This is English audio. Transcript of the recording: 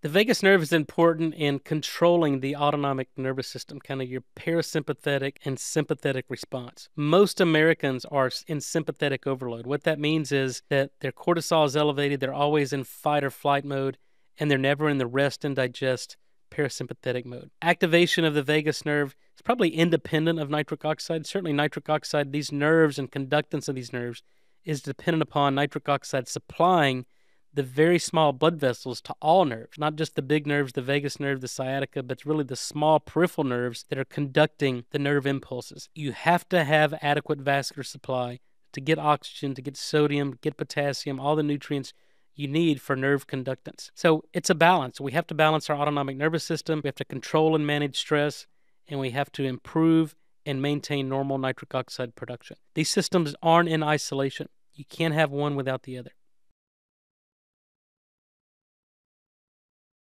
The vagus nerve is important in controlling the autonomic nervous system, kind of your parasympathetic and sympathetic response. Most Americans are in sympathetic overload. What that means is that their cortisol is elevated, they're always in fight or flight mode, and they're never in the rest and digest parasympathetic mode. Activation of the vagus nerve is probably independent of nitric oxide. Certainly, nitric oxide, these nerves and conductance of these nerves is dependent upon nitric oxide supplying the very small blood vessels to all nerves, not just the big nerves, the vagus nerve, the sciatica, but really the small peripheral nerves that are conducting the nerve impulses. You have to have adequate vascular supply to get oxygen, to get sodium, get potassium, all the nutrients you need for nerve conductance. So it's a balance. We have to balance our autonomic nervous system, we have to control and manage stress, and we have to improve and maintain normal nitric oxide production. These systems aren't in isolation. You can't have one without the other.